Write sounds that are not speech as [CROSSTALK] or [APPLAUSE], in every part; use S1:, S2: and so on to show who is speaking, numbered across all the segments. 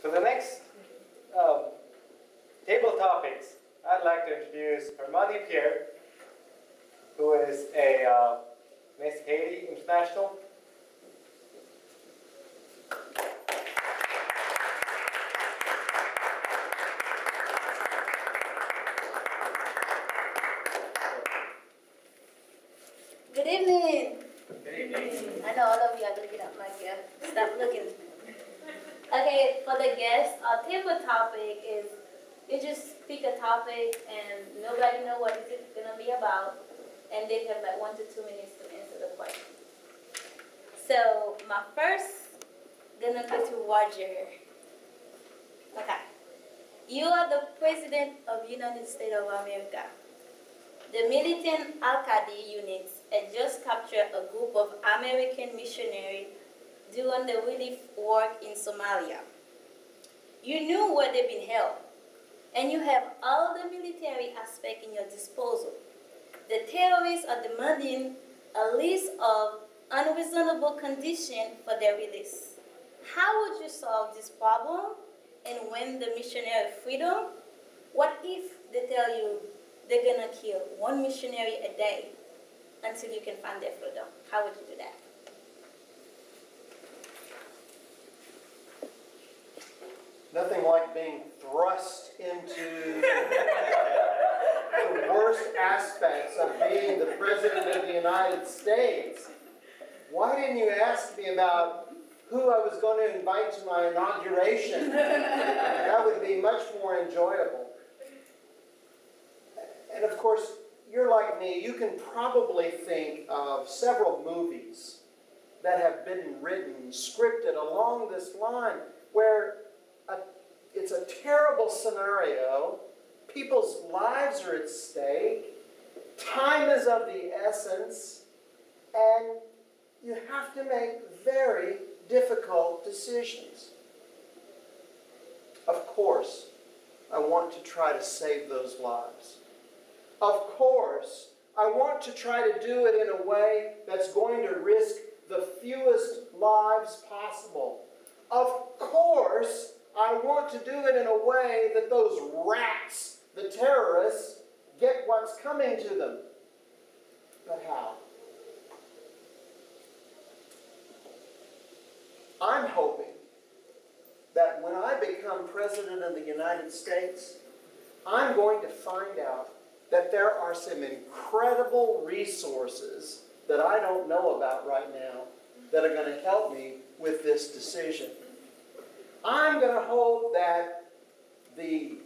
S1: For the next um, table topics, I'd like to introduce Hermanie Pierre, who is a uh, Miss Haiti International.
S2: Good evening.
S1: Good evening.
S2: I know all of you are looking at my gear. Stop looking. For the guests, our table topic is you just pick a topic and nobody know what it's gonna be about, and they have like one to two minutes to answer the question. So my first gonna go to Roger. Okay. You are the president of United States of America. The militant Al-Qaeda units had just captured a group of American missionaries during the relief work in Somalia. You knew where they've been held, and you have all the military aspect in your disposal. The terrorists are demanding a list of unreasonable conditions for their release. How would you solve this problem and win the missionary freedom? What if they tell you they're gonna kill one missionary a day until you can find their freedom? How would you do that?
S3: Nothing like being thrust into [LAUGHS] the worst aspects of being the President of the United States. Why didn't you ask me about who I was going to invite to my inauguration? That would be much more enjoyable. And of course, you're like me, you can probably think of several movies that have been written, scripted along this line, it's a terrible scenario. People's lives are at stake. Time is of the essence. And you have to make very difficult decisions. Of course, I want to try to save those lives. Of course, I want to try to do it in a way that's going to risk the fewest lives possible. Of course, I want to do it in a way that those rats, the terrorists, get what's coming to them. But how? I'm hoping that when I become President of the United States, I'm going to find out that there are some incredible resources that I don't know about right now that are going to help me with this decision. I'm going to hope that the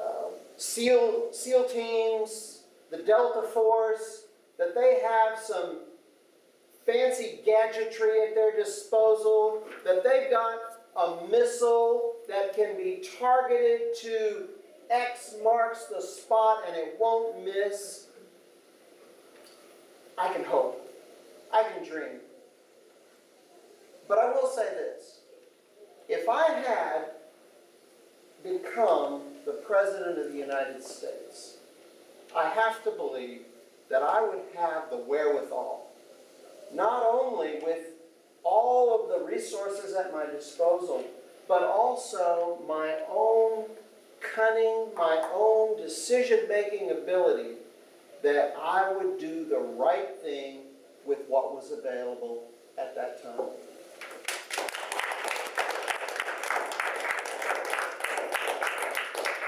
S3: uh, SEAL, SEAL teams, the Delta Force, that they have some fancy gadgetry at their disposal, that they've got a missile that can be targeted to X marks the spot and it won't miss. I can hope. I can dream. But I will say this. If I had become the President of the United States, I have to believe that I would have the wherewithal, not only with all of the resources at my disposal, but also my own cunning, my own decision making ability, that I would do the right thing with what was available at that time.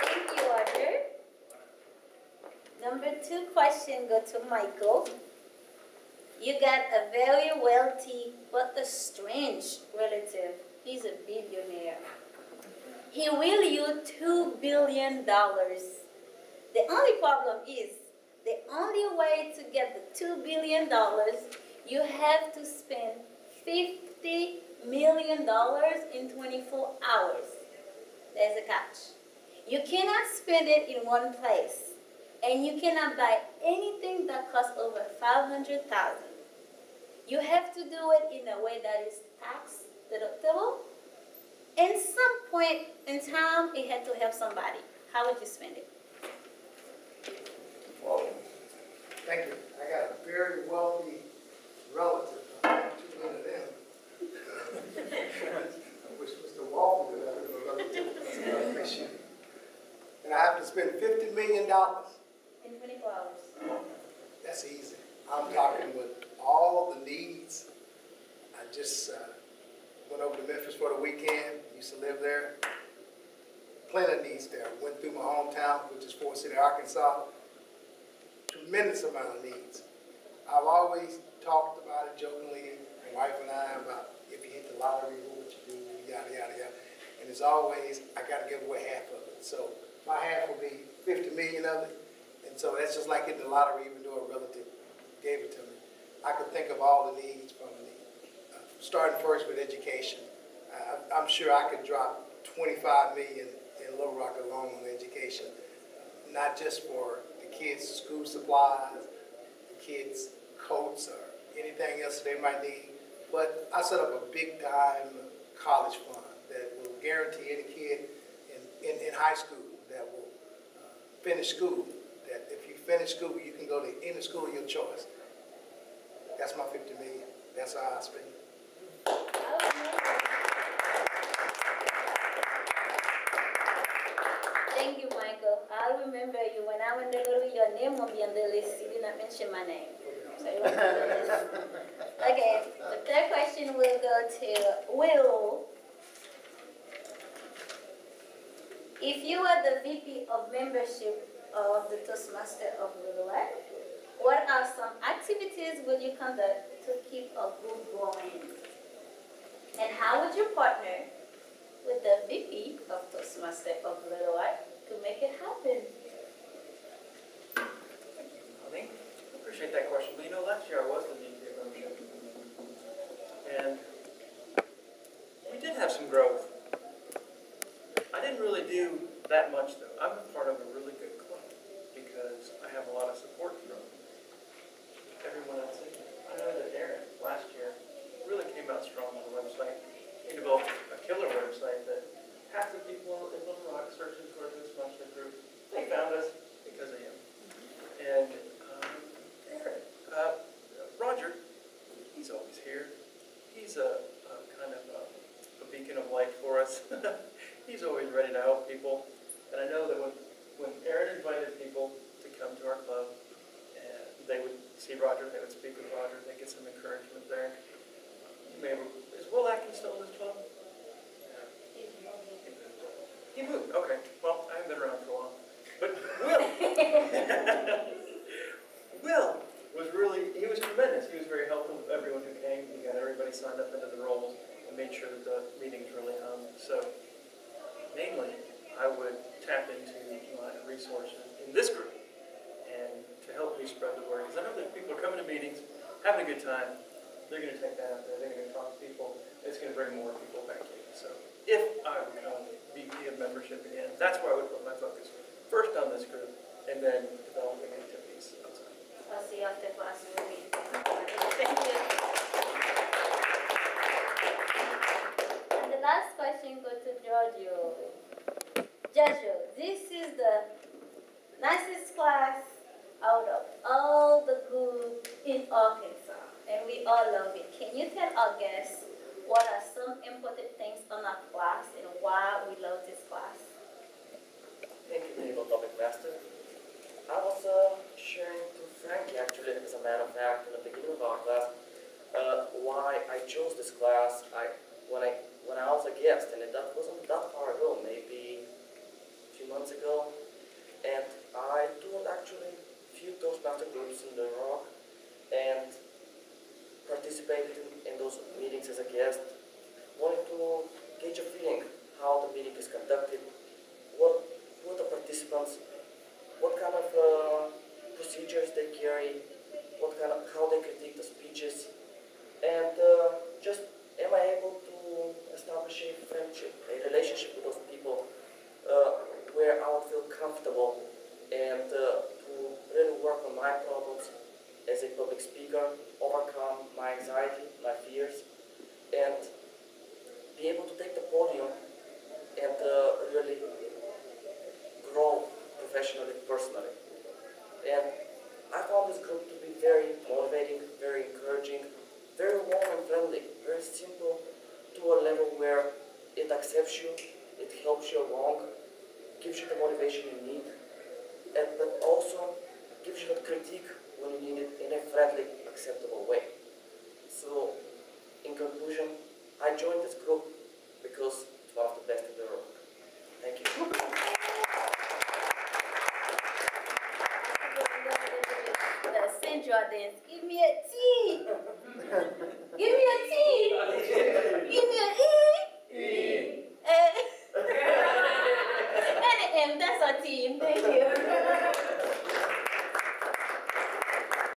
S2: Thank you, Roger. Number two question go to Michael. You got a very wealthy but a strange relative. He's a billionaire. He will you two billion dollars. The only problem is the only way to get the two billion dollars, you have to spend fifty million dollars in 24 hours. There's a catch. You cannot spend it in one place, and you cannot buy anything that costs over 500000 You have to do it in a way that is tax deductible. And some point in time, it had to help somebody. How would you spend it?
S4: Well, thank you. I got a very wealthy relative. I'm too good at him. I wish Mr. Walton could Another been a relative. And I have
S2: to spend $50
S4: million Easy. I'm talking with all the needs. I just, uh, went over to Memphis for the weekend, used to live there. Plenty of needs there. Went through my hometown, which is Forrest City, Arkansas. Tremendous amount of needs. I've always talked about it jokingly, my wife and I, about if you hit the lottery, what you do, yada, yada, yada. And as always, I gotta give away half of it. So my half will be fifty million of it. So that's just like hitting the lottery, even though a relative gave it to me. I could think of all the needs from the, uh, starting first with education. I, I'm sure I could drop twenty-five million in Little Rock alone on education. Not just for the kids' school supplies, the kids' coats or anything else they might need. But I set up a big time college fund that will guarantee any kid in, in, in high school that will uh, finish school, finish school, you can go to any school of your choice. That's my fifty million. That's how I spend it.
S2: Thank you, Michael. I'll remember you when I went to to your name will be on the list. You did not mention my name. So. Okay, the third question will go to Will. If you are the VP of membership of the Toastmaster of Little Rock, what are some activities will you conduct to keep a group going? And how would you partner with the VP of Toastmaster of Little Rock to make it happen?
S5: Honey, appreciate that question. But you know, last year I was the VP of. And we did have some growth. I didn't really do that much though. I'm part of a really good club because I have a lot of support from everyone else in here. I know that Aaron last year really came out strong on the website. He developed a killer website that half the people in Little Rock searching for this monster group, they found us because of him. And um, Aaron, uh, Roger, he's always here. He's a, a kind of a, a beacon of light for us. he's always ready to help people. And I know that when, when Aaron invited people to come to our club, and they would see Roger, they would speak with Roger, they get some encouragement there. You is Will Atkins still in this club? Yeah. He moved, okay. Well, I haven't been around for a while. But Will, [LAUGHS] Will was really, he was tremendous. He was very helpful with everyone who came. He got everybody signed up into the roles and made sure that the meetings really hung. So, mainly, I would tap into my resources in this group and to help me spread the word. Because I know that people are coming to meetings, having a good time. They're going to take that out there. They're going to talk to people. It's going to bring more people back in. So, if I become VP of membership again, that's where I would put my focus. First on this group, and then developing activities outside.
S2: I'll see you after class. We'll meet. Thank you. And the last question goes to Giorgio. Giorgio, this is the nicest class out of all the group in Arkansas, and we all love it. Can you tell our guests what are some important things on our class and why we love this class?
S6: Thank you, Table Topic Master. I was uh, sharing to Frankie, actually, as a matter of fact, in the beginning of our class, uh, why I chose this class. I when I when I was a guest, and that wasn't that far ago, maybe a few months ago, and I toured actually a few Toastmaster groups in the Rock, and participated in, in those meetings as a guest. Wanted to gauge a feeling how the meeting is conducted, what who are the participants, what kind of uh, procedures they carry, what kind of how they critique the speeches, and uh, just am I able to establish a friendship, a relationship with those people uh, where I would feel comfortable and uh, to really work on my problems as a public speaker, overcome my anxiety, my fears, and be able to take the podium and uh, really grow professionally, personally. And I found this group to be very motivating, very encouraging, very warm and friendly, very simple to a level where it accepts you, it helps you along, gives you the motivation you need, and but also gives you the critique when you need it in a friendly, acceptable way. So, in conclusion, I joined this group because it's one of the best in the world. Thank you.
S2: The St. Jordan's, give me a T. [LAUGHS] give me.